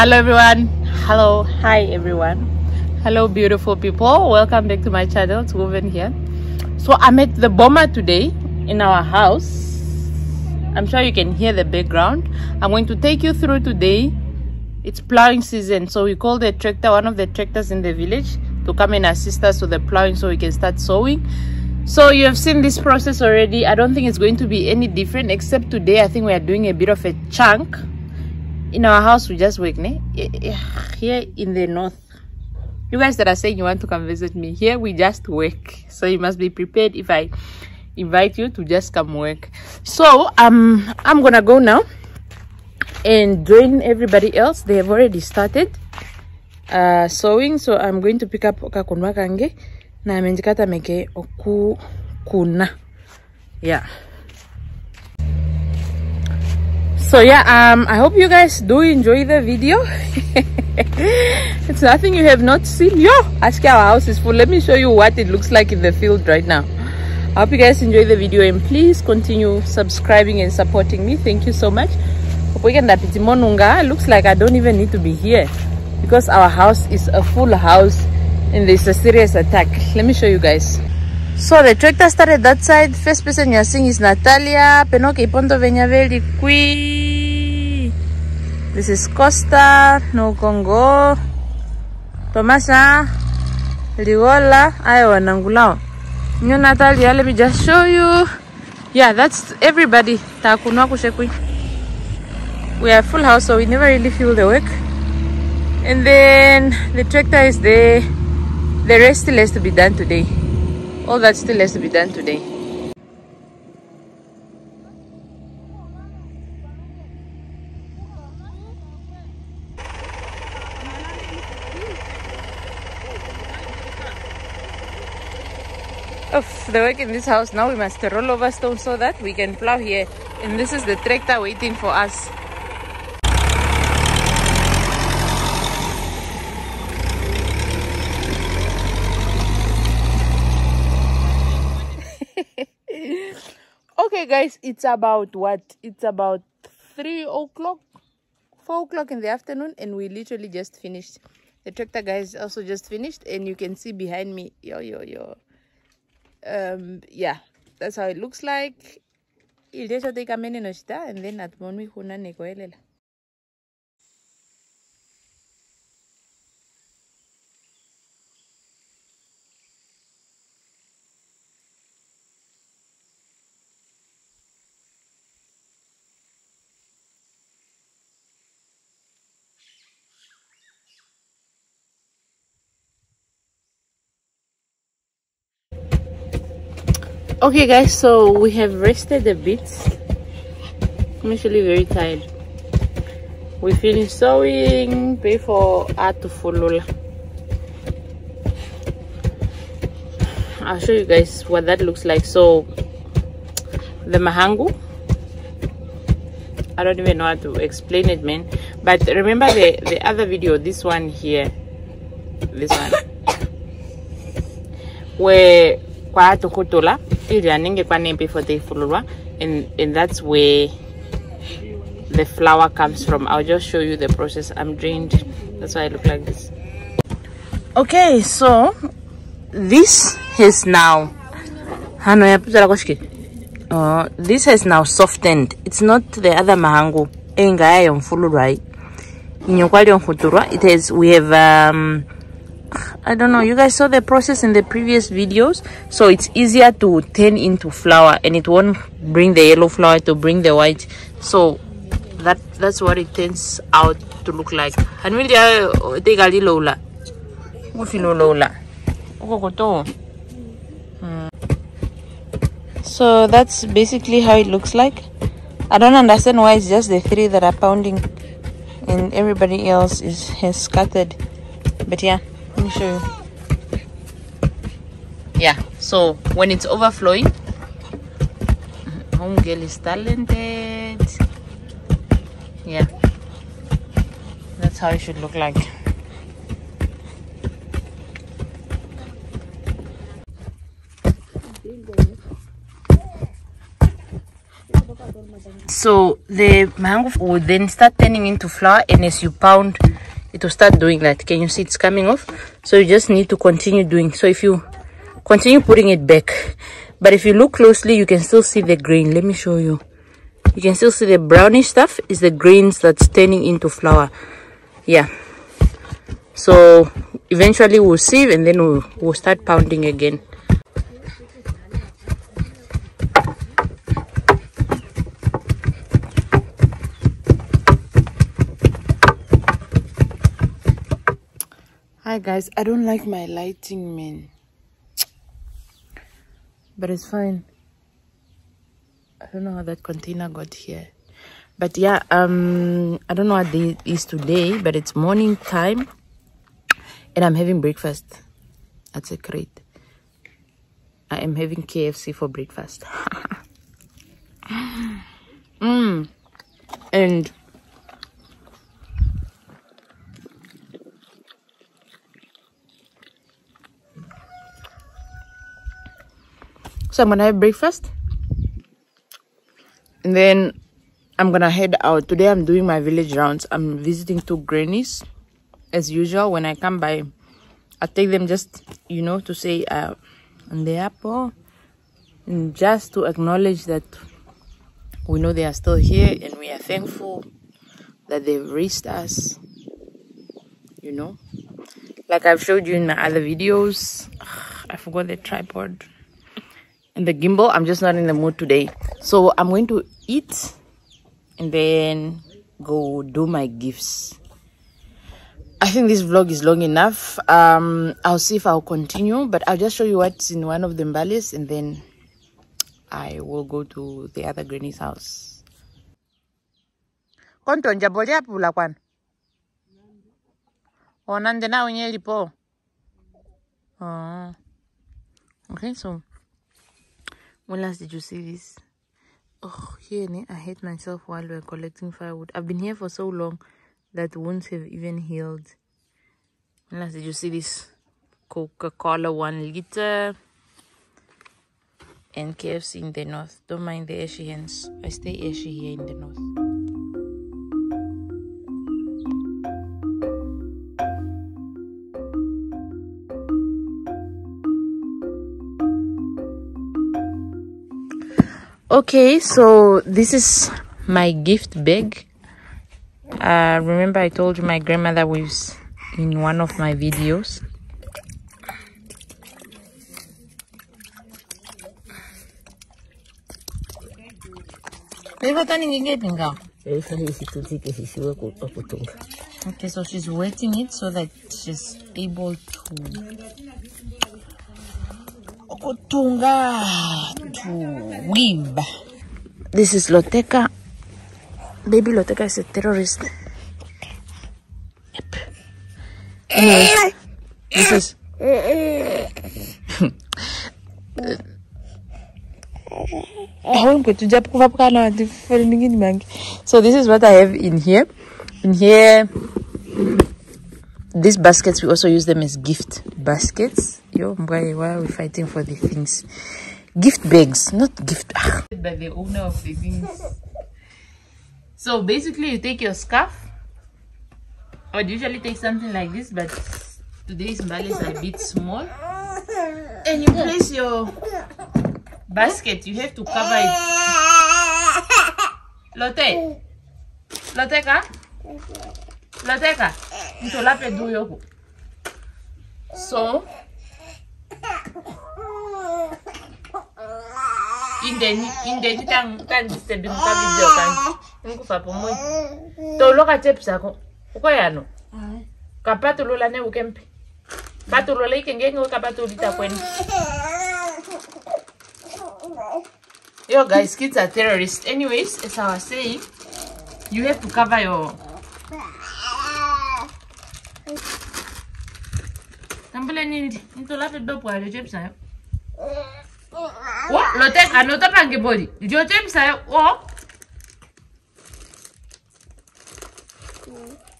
hello everyone. Hello hi everyone. Hello beautiful people. Welcome back to my channel. It's woven here. So i met the bomber today in our house. I'm sure you can hear the background. I'm going to take you through today. It's plowing season so we called the tractor one of the tractors in the village to come and assist us with the plowing so we can start sowing. So you have seen this process already. I don't think it's going to be any different except today i think we are doing a bit of a chunk in our house we just work ne? here in the north. You guys that are saying you want to come visit me here we just work. So you must be prepared if i invite you to just come work. So um i'm gonna go now and join everybody else. They have already started uh sowing. So i'm going to pick up okakunwa kange na menjikata meke oku kuna. Yeah so yeah um i hope you guys do enjoy the video. It's nothing you have not seen. Yo ask our house is full. Let me show you what it looks like in the field right now. I hope you guys enjoy the video and please continue subscribing and supporting me. Thank you so much. Looks like i don't even need to be here because our house is a full house and there's a serious attack. Let me show you guys so the tractor started that side first person you're seeing is natalia penoke iponto venyaveli qui this is costa no congo. Tomasa ligola. Ah, Ayo wanangulao new natalia let me just show you. Yeah that's everybody. Takunwa kushekwi we are full house so we never really feel the work. And then the tractor is there the rest still has to be done today Oh, all that still has to be done today. Of the work in this house now we must roll over stone so that we can plow here. And this is the tractor waiting for us okay guys it's about what? It's about three o'clock four o'clock in the afternoon and we literally just finished. The tractor guys also just finished and you can see behind me yo yo yo. Um yeah that's how it looks like. Ilesha take a minute and then at we huna nekoelela okay guys so we have rested a bit. I'm actually very tired. We finished sowing before follow i'll show you guys what that looks like. So the mahangu i don't even know how to explain it man. But remember the the other video this one here this one where kwa tokotola iri kwa nembe for the and and that's where the flour comes from. I'll just show you the process. I'm drained. That's why i look like this. Okay so this has now uh, this has now softened. It's not the other mahangu engaya yomfulurwa it has we have um, I don't know. You guys saw the process in the previous videos. So it's easier to turn into flour and it won't bring the yellow flour to bring the white. So that that's what it turns out to look like. And will take a little so that's basically how it looks like. I don't understand why it's just the three that are pounding and everybody else is has scattered. But yeah me show you yeah so when it's overflowing home girl is talented. Yeah. That's how it should look like. so the mahangu will then start turning into flour and as you pound it will start doing that can you see it's coming off? So you just need to continue doing. So if you continue putting it back but if you look closely you can still see the grain. Let me show you. You can still see the brownish stuff is the grains that's turning into flour. Yeah. So eventually we'll sieve and then we'll, we'll start pounding again hi guys. I don't like my lighting man. But it's fine. I don't know how that container got here. But yeah um i don't know what day is today but it's morning time and i'm having breakfast. That's a great. I am having kfc for breakfast. Mm. and so i'm gonna have breakfast. And then i'm gonna head out. Today i'm doing my village rounds. I'm visiting two grannies as usual. When i come by i take them just you know to say uh the apple and just to acknowledge that we know they are still here and we are thankful that they've raised us you know. Like i've showed you in my other videos. I forgot the tripod and the gimbal i'm just not in the mood today. So i'm going to eat and then go do my gifts. I think this vlog is long enough. Um i'll see if i'll continue but i'll just show you what's in one of the mbales and then i will go to the other granny's house. Lipo? Oh. Okay so when last did you see this? Oh here i hate myself while we're collecting firewood. I've been here for so long that wounds have even healed. When last did you see this? Coca-cola one liter and kfc in the north. Don't mind the ashy hands. I stay ashy here in the north okay so this is my gift bag. Uh remember i told you my grandmother was in one of my videos? Okay so she's wetting it so that she's able to kutunga to weave this is loteka. Baby loteka is a terrorist. Yep. anyways this is so this is what i have in here. In here these baskets we also use them as gift baskets. Yo why, why are we fighting for the things? Gift bags not gift ah. by the owner of the things. So basically you take your scarf. I would usually take something like this but today's mbale is a bit small. And you place your basket you have to cover it. Lotte. Loteka loteka ntolape du yoko so indeni indeni tang kan disturbing ka video kan ngikufa pomoy tolo ka tips ako uko yano kapatulola ne ukempe patulola ikengenge ukapatulita kwenu yo guys kids are terrorists. Anyways as i was saying you have to cover your tambule nini ntolape dopo ale chepsayo What? Lotek, another tangy body. Did your team say, oh?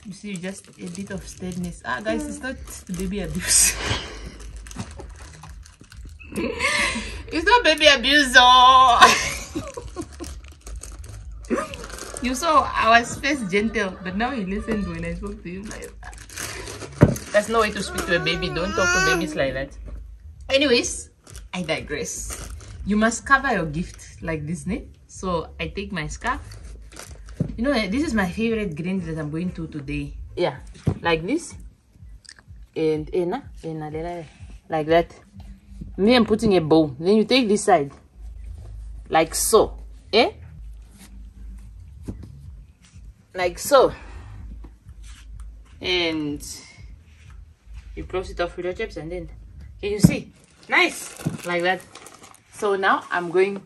You see, just a bit of steadiness. Ah, guys, it's not baby abuse. it's not baby abuse, though. you saw I was first gentle, but now he listened when I spoke to him like. That's no way to speak to a baby. Don't talk to babies like that. Anyways, I digress. You must cover your gift like Disney. So I take my scarf. You know, this is my favorite green that I'm going to today. Yeah, like this. And, and, and like that. Me, I'm putting a bow. Then you take this side. Like so. Eh? Like so. And you close it off with your chips and then can you see? Nice! Like that. So now i'm going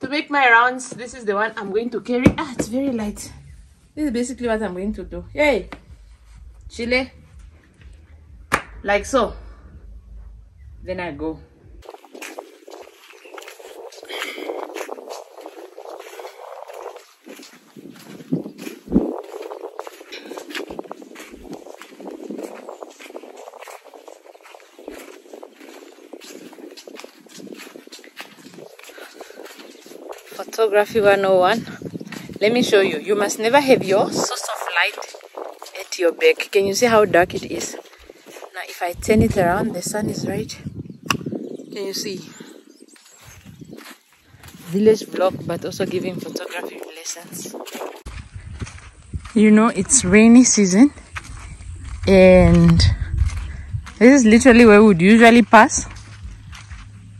to make my rounds. This is the one i'm going to carry. Ah it's very light. This is basically what i'm going to do. Yay chile. Like so. Then i go photography 101 let me show you. You must never have your source of light at your back. Can you see how dark it is? Now if i turn it around the sun is right. Can you see? Village vlog but also giving photography lessons. You know it's rainy season and this is literally where we would usually pass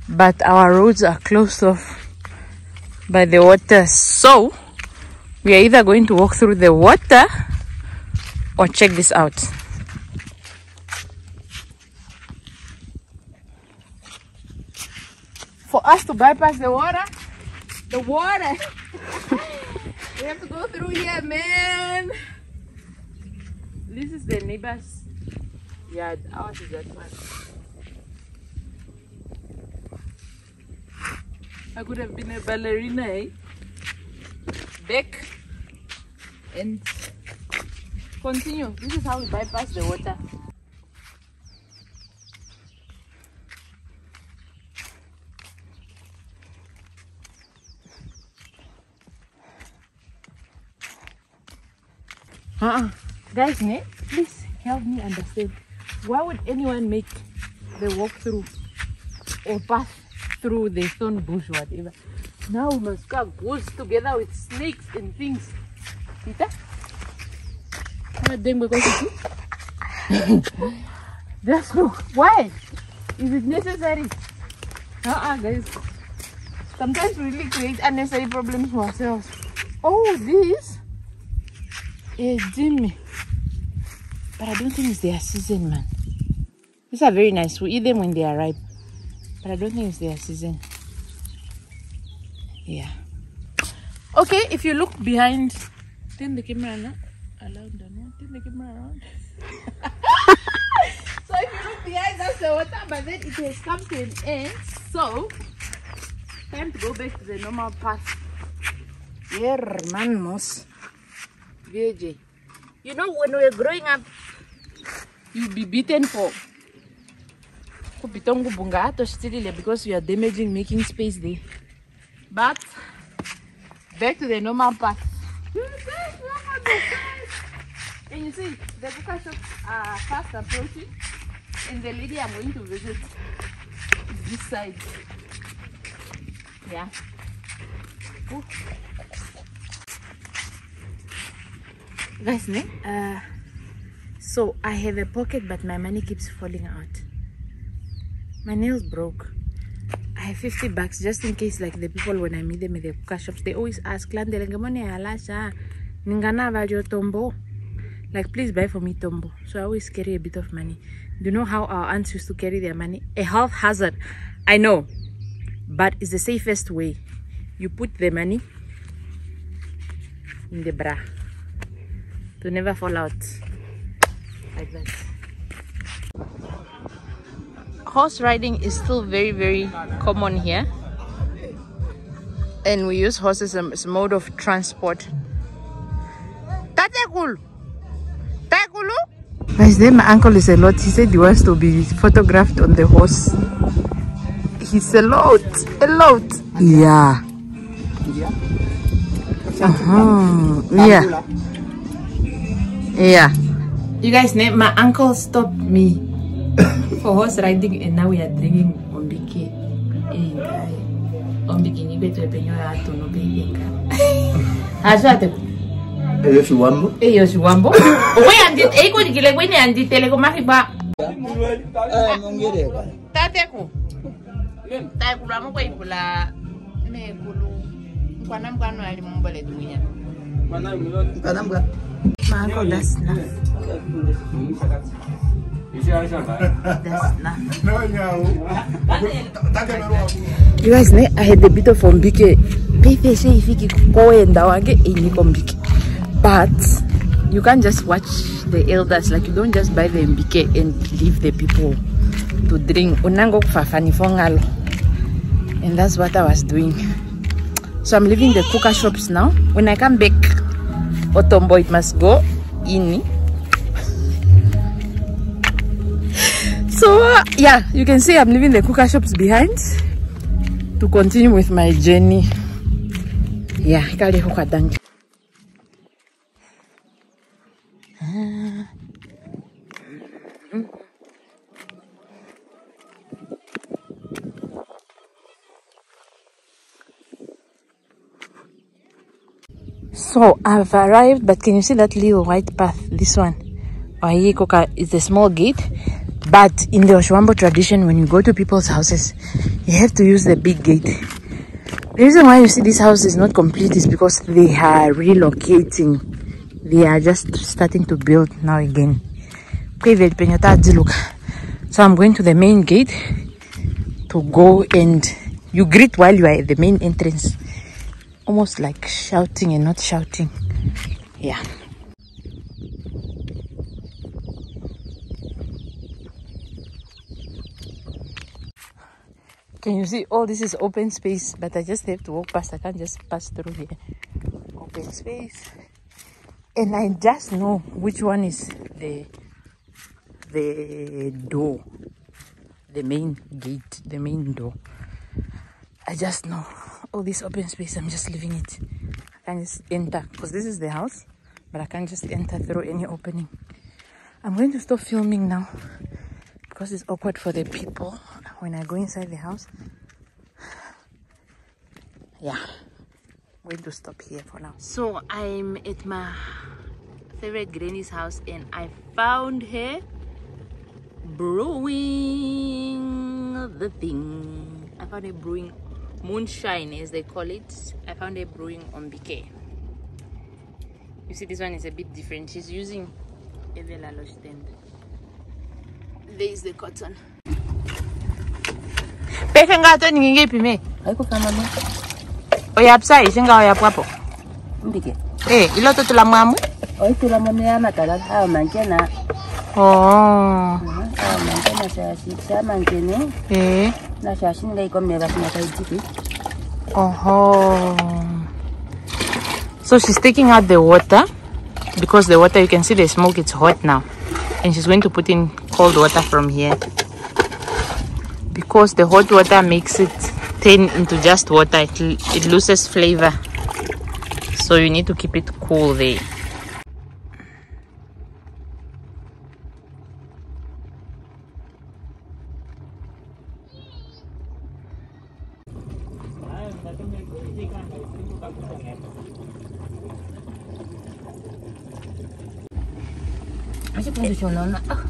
but our roads are closed off by the water. So we are either going to walk through the water or check this out. For us to bypass the water the water. We have to go through here man. This is the neighbor's yard. Ours is that one I could have been a ballerina, eh? Back and continue. This is how we bypass the water. Uh-uh. Guys, ne? please help me understand. Why would anyone make the walkthrough or path through the thorn bush, whatever. Now we must cut bush together with snakes and things. Peter? Uh, then we're going to see. Just look. Why? Is it necessary? Uh-uh, guys. Sometimes we really create unnecessary problems for ourselves. Oh, this is Jimmy. But I don't think it's their season, man. These are very nice. We eat them when they are ripe. But I don't think it's their season. Yeah. Okay, if you look behind, turn the camera now. Around, turn the camera around. so if you look behind, that's the water, but then it has come to an end. So, time to go back to the normal path. Hermanos. VJ. You know, when we were growing up, you'd be beaten for kupita ngubunga atoshitirile because we are damaging making space there but back to the normal path and you see the cuca shops are fast approaching and the lady i'm going to visit is this side yeah Ooh. guys ne? uh, so i have a pocket but my money keeps falling out my nails broke. I have 50 bucks just in case like the people when i meet them in the cuca shops they always ask tombo. Like please buy for me tombo. So i always carry a bit of money. Do you know how our aunts used to carry their money? A health hazard. I know. But it's the safest way. You put the money in the bra to never fall out. Like that horse riding is still very very common here and we use horses as a mode of transport. Tatekulu! Tatekulu! Guys, then my uncle is a lot. He said he wants to be photographed on the horse. He's a lot, a lot. Yeah. Uh-huh. Yeah. Yeah. You guys, name my uncle stopped me for horse riding and now we are drinking ombike. Eh, ombike ni betu epenyo ya atono beyeka. Aswate. Eyo shiwambo. Eyo shiwambo. Owe andit, eiko dikile kwenye anditele kumakiba. Eh, mongereka. Tateku. Tateku lwamu kwa ibula mekulu. Mkwana mkwano ali mumbole dunya. Kanamka. My uncle does enough. That's enough. You guys, I had a bit of wage iniko ombike. But you can't just watch the elders. Like you don't just buy the ombike eh, and leave the people to drink. Unango kufafani fongalo. And that's what I was doing. So I'm leaving the cuca shops now. When I come back, Otombo, it must go in. So uh, yeah, you can see I'm leaving the cuca shops behind to continue with my journey. Yeah, kali hoka dangi. So I've arrived, but can you see that little white path? This one. Waikoka is a small gate, but in the Oshwambo tradition, when you go to people's houses, you have to use the big gate. The reason why you see this house is not complete is because they are relocating. They are just starting to build now again. So I'm going to the main gate to go and you greet while you are at the main entrance almost like shouting and not shouting. Yeah. Can you see all this is open space, but I just have to walk past. I can't just pass through here. Open space. And I just know which one is the the door. The main gate, the main door. I just know all this open space i'm just leaving it i can just enter because this is the house but i can't just enter through any opening i'm going to stop filming now because it's awkward for the people when i go inside the house. Yeah I'm to stop here for now. So i'm at my favorite granny's house and i found her brewing the thing. I found her brewing moonshine as they call it. I found a brewing ombike you see this one is a bit different. She's using a velalo stand there is the cotton peke ngato ningingephi me Haikufana na oyapsa ishinga oyapwapo mbike. eh iloto tula mwamu? Oitula mono ya matala ayo mankena. oh. Ayo mankena shashi sha mankene eh na shashi nga ikomera sina kaitiki. oh so she's taking out the water because the water you can see the smoke it's hot now. And she's going to put in cold water from here because the hot water makes it turn into just water. It, it loses flavor. So you need to keep it cool there.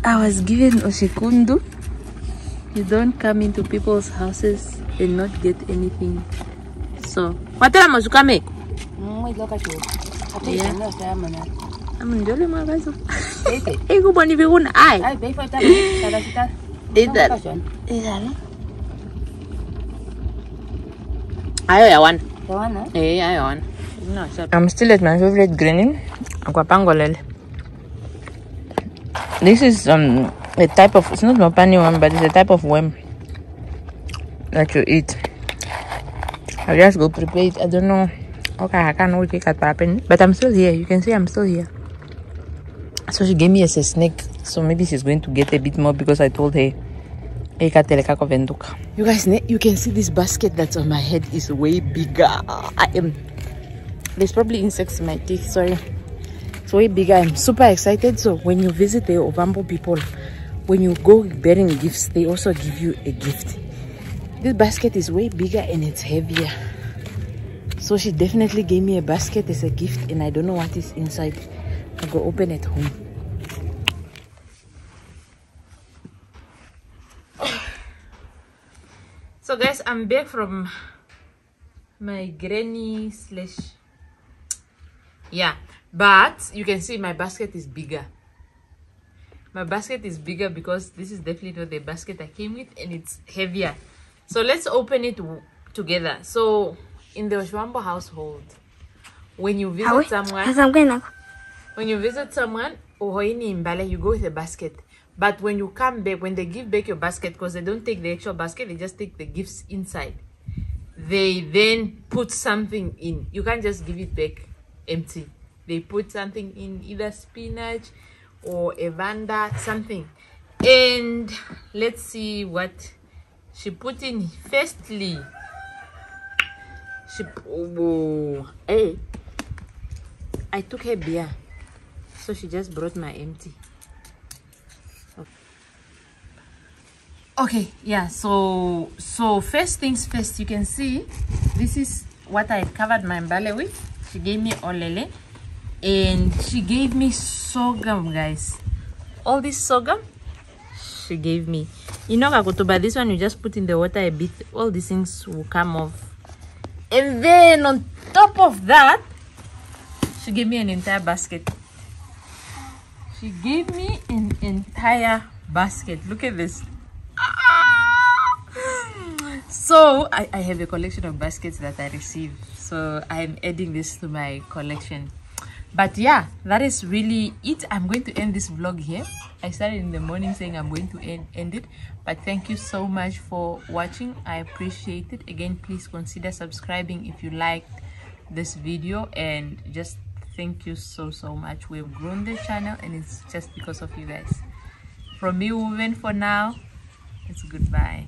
I was given Oshikundu. You don't come into people's houses and not get anything. So, watela mazukame. Mwiloka sho. Yeah. Ati no sha mana. Amundole magazo. Ete. Ego boni viguna ai. Ai bei fa ta. Tada kita. Ida. Idala. Ayo ya one. Tawana. Eh, ayo one. No, I'm still at my favorite granny. Aquapangolele. This is um a type of it's not mopani worm, but it's a type of worm that you eat. I just go prepare it. I don't know. Okay, I can't know what happen. But I'm still here. You can see I'm still here. So she gave me as a snake So maybe she's going to get a bit more because I told her. You guys, you can see this basket that's on my head is way bigger. I am. There's probably insects in my teeth. Sorry. It's way bigger. I'm super excited. So when you visit the Ovambo people, when you go bearing gifts, they also give you a gift. This basket is way bigger and it's heavier. So she definitely gave me a basket as a gift and I don't know what is inside. I'll go open it home. So guys, I'm back from my granny slash yeah but you can see my basket is bigger my basket is bigger because this is definitely not the basket I came with and it's heavier. So let's open it together. So in the Oshwambo household when you visit someone when you visit someone you go with a basket. But when you come back when they give back your basket because they don't take the actual basket they just take the gifts inside. They then put something in. You can't just give it back empty. They put something in either spinach or evander something. And let's see what she put in. Firstly she oh hey i took her beer so she just brought my empty. Okay yeah so so first things first you can see this is what i covered my mbale with. She gave me olele and she gave me sorghum guys. All this sorghum she gave me. You know but this one you just put in the water a bit all these things will come off. And then on top of that she gave me an entire basket. She gave me an entire basket. Look at this. So I, I have a collection of baskets that i received. So i'm adding this to my collection but yeah that is really it. I'm going to end this vlog here. I started in the morning saying i'm going to end, end it. But thank you so much for watching. I appreciate it. Again please consider subscribing if you liked this video. And just thank you so so much. We've grown the channel and it's just because of you guys. From me Woven for now it's goodbye